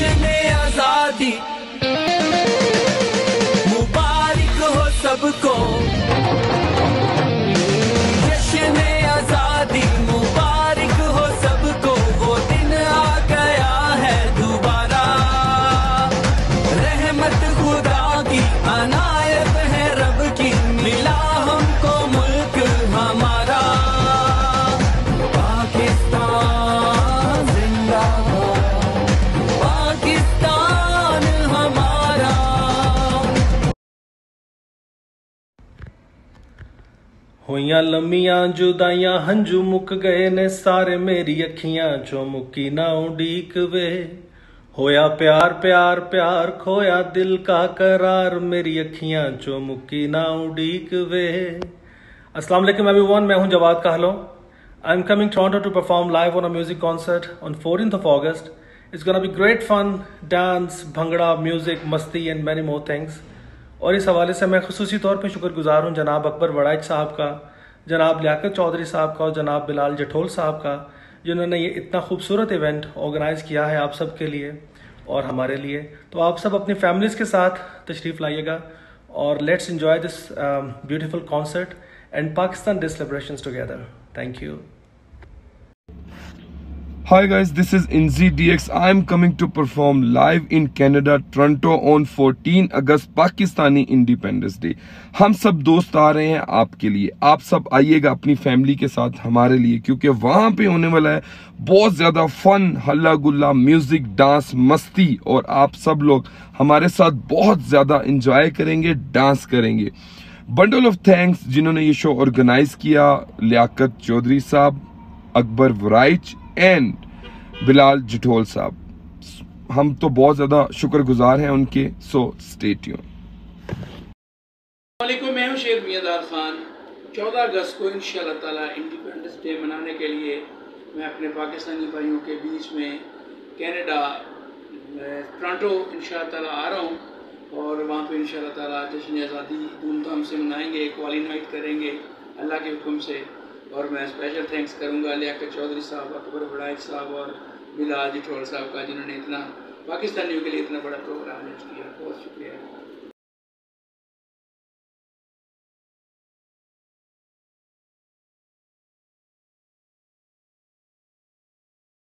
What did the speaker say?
जश्न आज़ादी। मुबारक हो सबको। जश्न आज़ादी। मुबारक हो सबको। वो दिन आ गया है दोबारा। रहमत खुदा की, अनायत है रब की। मिला हमको मुल्क हमारा। पाकिस्तान ਹੋਈਆਂ ਲੰਮੀਆਂ ਜੁਦਾਈਆਂ ਹੰਝੂ ਮੁੱਕ ਗਏ ਨੇ ਸਾਰੇ ਮੇਰੀ ਅੱਖੀਆਂ ਚੋਂ ਮੁੱਕੀ ਨਾ ਉਡੀਕ ਵੇ ਹੋਇਆ ਪਿਆਰ ਪਿਆਰ ਪਿਆਰ ਖੋਇਆ ਦਿਲ ਕਾ करार मेरी अखियां चो मुक्की ना उडीक वे अस्सलाम वालेकुम एवरीवन मैं हूं Jawad Kahlon I am coming Toronto to perform live on a music concert on 14th of August it's gonna be great fun dance bhangra music मस्ती एंड many more things और इस हवाले से मैं खसूसी तौर पर शुक्रगुजार हूँ जनाब अकबर वड़ाइज साहब का, जनाब लियाकत चौधरी साहब का और जनाब बिलाल जठोल साहब का, जिन्होंने ये इतना खूबसूरत इवेंट ऑर्गेनाइज किया है आप सब के लिए और हमारे लिए। तो आप सब अपनी फैमिलीज़ के साथ तशरीफ़ लाइएगा और let's enjoy this beautiful concert and Pakistan day celebrations together thank you Hi guys, this is Inzi DX. I'm coming to perform live in Canada, Toronto on 14 August Pakistani independence day हम सब दोस्त आ रहे हैं आपके लिए। आप सब आइएगा अपनी फैमिली के साथ हमारे लिए क्योंकि वहाँ पे होने वाला है बहुत ज़्यादा फन हल्ला गुल्ला म्यूज़िक डांस मस्ती और आप सब लोग हमारे साथ बहुत ज़्यादा इंजॉय करेंगे डांस करेंगे। बंडल ऑफ़ थैंक्स जिन्होंने ये शो ऑर्गेनाइज किया लियाकत चौधरी साहब अकबर वराइच एंड बिलाल जठोल साहब। हम तो बहुत ज़्यादा शुक्रगुजार हैं उनके सो स्टे ट्यून मैं हूँ शेख मियादार खान। 14 अगस्त को इन ताला इंडिपेंडेंस डे मनाने के लिए मैं अपने पाकिस्तानी भाइयों के बीच में कनाडा टोरंटो इन ताला आ रहा हूँ और वहाँ पे इन ताला जश्न आज़ादी धूमधाम से मनाएँगे क्वाली नाइट करेंगे, अल्लाह के हुक्म से। और मैं स्पेशल थैंक्स करूँगा लियाकत चौधरी साहब, अकबर बड़ाइक साहब और बिलाल जिठौर साहब का, जिन्होंने इतना पाकिस्तानियों के लिए इतना बड़ा प्रोग्राम किया। बहुत